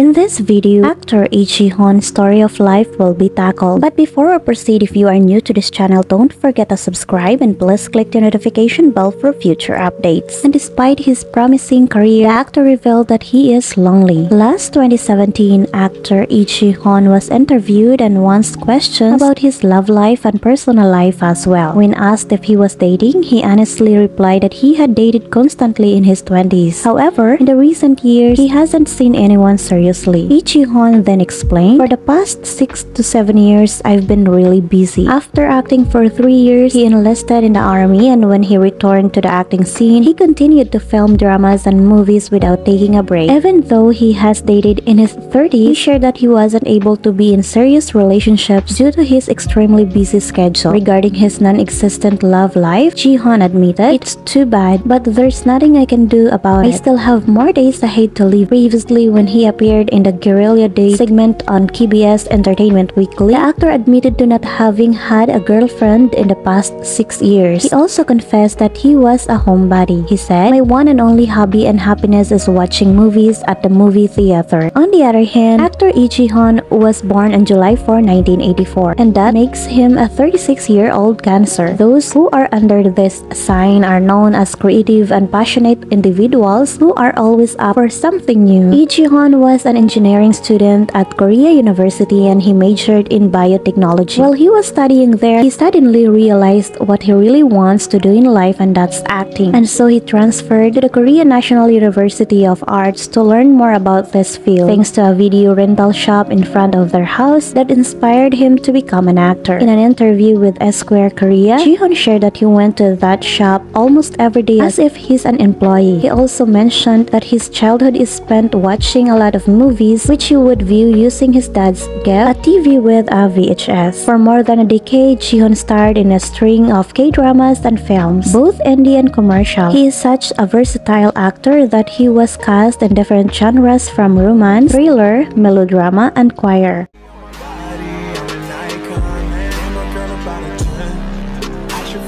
In this video, actor Lee Je-hoon's story of life will be tackled. But before we proceed, if you are new to this channel, don't forget to subscribe and please click the notification bell for future updates. And despite his promising career, the actor revealed that he is lonely. Last 2017, actor Lee Je-hoon was interviewed and once questioned about his love life and personal life as well. When asked if he was dating, he honestly replied that he had dated constantly in his 20s. However, in the recent years, he hasn't seen anyone seriously. Je-hoon then explained, For the past 6 to 7 years, I've been really busy. After acting for 3 years, he enlisted in the army and when he returned to the acting scene, he continued to film dramas and movies without taking a break. Even though he has dated in his 30s, he shared that he wasn't able to be in serious relationships due to his extremely busy schedule. Regarding his non-existent love life, Je-hoon admitted, It's too bad, but there's nothing I can do about it. I still have more days ahead to live. Previously, when he appeared in the Guerrilla Date segment on KBS Entertainment Weekly, the actor admitted to not having had a girlfriend in the past six years. He also confessed that he was a homebody. He said, My one and only hobby and happiness is watching movies at the movie theater. On the other hand, actor Lee Je-hoon was born on July 4, 1984, and that makes him a 36-year-old Cancer. Those who are under this sign are known as creative and passionate individuals who are always up for something new. Lee was an engineering student at Korea University and he majored in biotechnology. While he was studying there, he suddenly realized what he really wants to do in life and that's acting. And so he transferred to the Korea National University of Arts to learn more about this field. Thanks to a video rental shop in front of their house that inspired him to become an actor. In an interview with Esquire Korea, Je-hoon shared that he went to that shop almost every day as if he's an employee. He also mentioned that his childhood is spent watching a lot of movies movies which he would view using his dad's get a TV with a VHS. For more than a decade, Jehoon starred in a string of K-dramas and films, both indie and commercial. He is such a versatile actor that he was cast in different genres from romance, thriller, melodrama, and choir.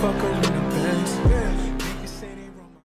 fuck around